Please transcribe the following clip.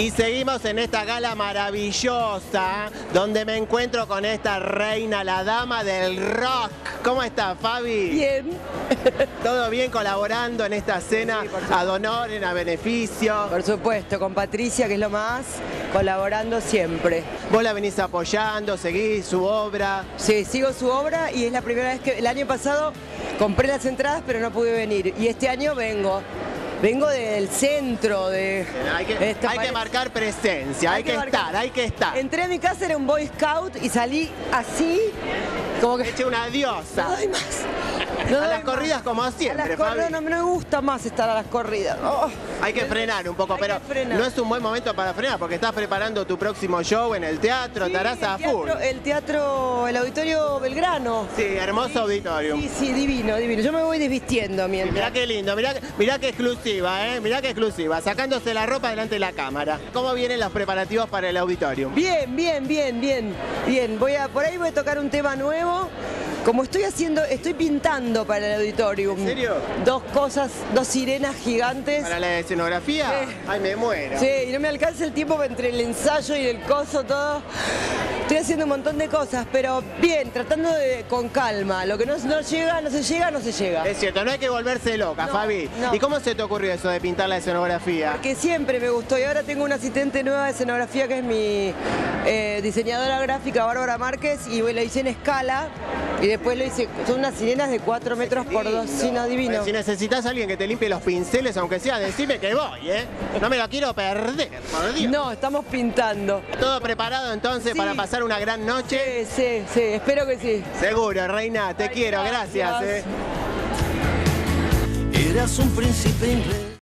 Y seguimos en esta gala maravillosa donde me encuentro con esta reina, la dama del rock. ¿Cómo está, Fabi? Bien. ¿Todo bien colaborando en esta cena a honor, en a beneficio? Por supuesto, con Patricia, que es lo más, colaborando siempre. Vos la venís apoyando, seguís su obra. Sí, sigo su obra y es la primera vez que el año pasado compré las entradas pero no pude venir. Y este año vengo. Vengo del centro de... Hay que, esta hay que pared. marcar presencia, hay, que, estar, hay que estar. Entré a mi casa, era un Boy Scout y salí así, como que... Eche una No diosa. doy más. No A doy las más. corridas como A siempre, las Fabi. no me gusta más estar a las corridas. Oh. Hay que frenar un poco, Hay pero no es un buen momento para frenar porque estás preparando tu próximo show en el teatro, Sí, estarás a el teatro, full. El teatro, el auditorio Belgrano. Sí, hermoso auditorio. Sí, sí, divino, divino. Yo me voy desvistiendo mientras. Mirá qué lindo, mirá, mirá qué exclusiva, ¿eh? Mirá qué exclusiva, sacándose la ropa delante de la cámara. ¿Cómo vienen los preparativos para el auditorio? Bien, bien, bien, bien, bien. Voy a, por ahí voy a tocar un tema nuevo. Como estoy haciendo, estoy pintando para el auditorium. ¿En serio? Dos cosas, dos sirenas gigantes. ¿Para la escenografía? Sí. Ay, me muero. Sí, y no me alcanza el tiempo entre el ensayo y el coso, todo. Estoy haciendo un montón de cosas, pero bien, tratando de con calma. Lo que no, no llega, no se llega, no se llega. Es cierto, no hay que volverse loca, No, Fabi. no. ¿Y cómo se te ocurrió eso de pintar la escenografía? Que siempre me gustó y ahora tengo una asistente nueva de escenografía que es mi eh, diseñadora gráfica Bárbara Márquez y lo hice en escala y después lo hice, son unas sirenas de 4 metros por 2, sí, no, divino. Si necesitas a alguien que te limpie los pinceles, aunque sea, decime que voy, ¿eh? No me lo quiero perder, por Dios. No, estamos pintando. ¿Todo preparado entonces Sí. para pasar una gran noche? Sí, sí, sí, espero que sí. Seguro, reina, te Ay, quiero, gracias. gracias. ¿eh? Eras un príncipe inglés.